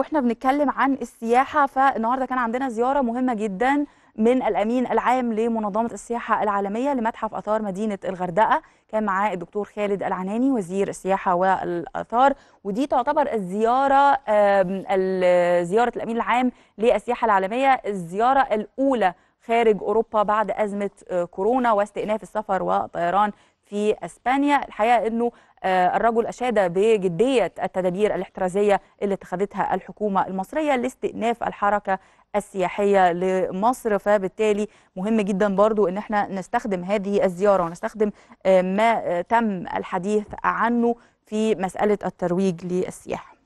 وإحنا بنتكلم عن السياحة فالنهاردة كان عندنا زيارة مهمة جدا من الأمين العام لمنظمة السياحة العالمية لمتحف آثار مدينة الغردقة. كان معاه الدكتور خالد العناني وزير السياحة والآثار. ودي تعتبر الزيارة زيارة الأمين العام للسياحة العالمية الزيارة الأولى خارج أوروبا بعد أزمة آه، كورونا واستئناف السفر والطيران في إسبانيا. الحقيقة إنه آه، الرجل أشاد بجدية التدابير الاحترازية اللي اتخذتها الحكومة المصرية لاستئناف الحركة السياحية لمصر. فبالتالي مهم جدا برضو إن إحنا نستخدم هذه الزيارة ونستخدم آه، ما تم الحديث عنه في مسألة الترويج للسياحة.